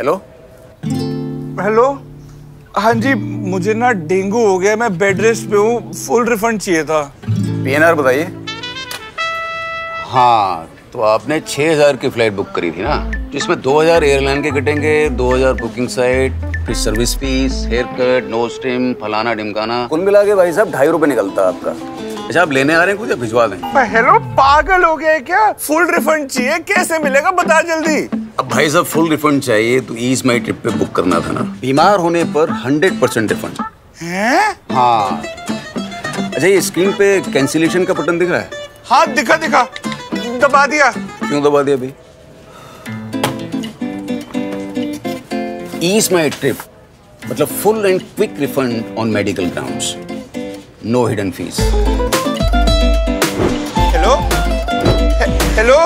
Hello hello हाँ जी मुझे ना डेंगू हो गया मैं बेड रेस्ट पे हूँ फुल रिफंड चाहिए था। पीएनआर बताइए। हाँ तो आपने 6000 की फ़्लाइट बुक करी थी ना जिसमें 2000 एयरलाइन के कटेंगे 2000 बुकिंग साइट फिर service fees hair cut nose trim फलाना डिमकाना कुल मिला के भाई साहब ढाई रुपए निकलता आपका। अच्छा आप लेने आ रहे हैं कुछ भिजवा दें? हेलो पागल हो गया क्या? फुल रिफंड चाहिए? कैसे मिलेगा? बता जल्दी। अब भाई साहब फुल रिफंड चाहिए तो ईज माई ट्रिप पे बुक करना था ना। बीमार होने पर हंड्रेड परसेंट रिफंड हैं? हाँ। अच्छा ये स्क्रीन पे कैंसिलेशन का बटन दिख रहा है? हाँ दिखा दिखा। दबा दिया। क्यों दबा दिया भाई ईज माई ट्रिप मतलब full and quick refund on medical grounds no hidden fees hello hey- hello